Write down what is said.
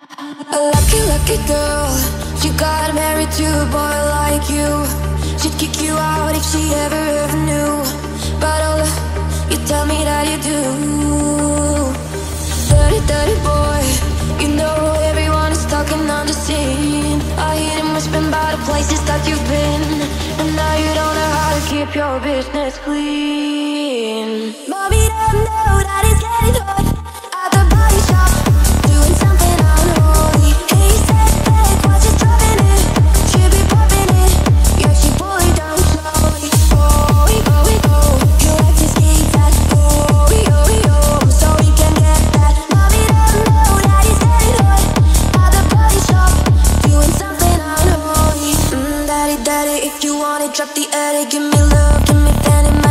A lucky, lucky girl. She got married to a boy like you. She'd kick you out if she ever, ever knew. But oh, you tell me that you do. Dirty, dirty boy. You know everyone is talking on the scene. I hear them whispering about the places that you've been. And now you don't know how to keep your business clean. if you want it, drop the attic, give me love, give me venom.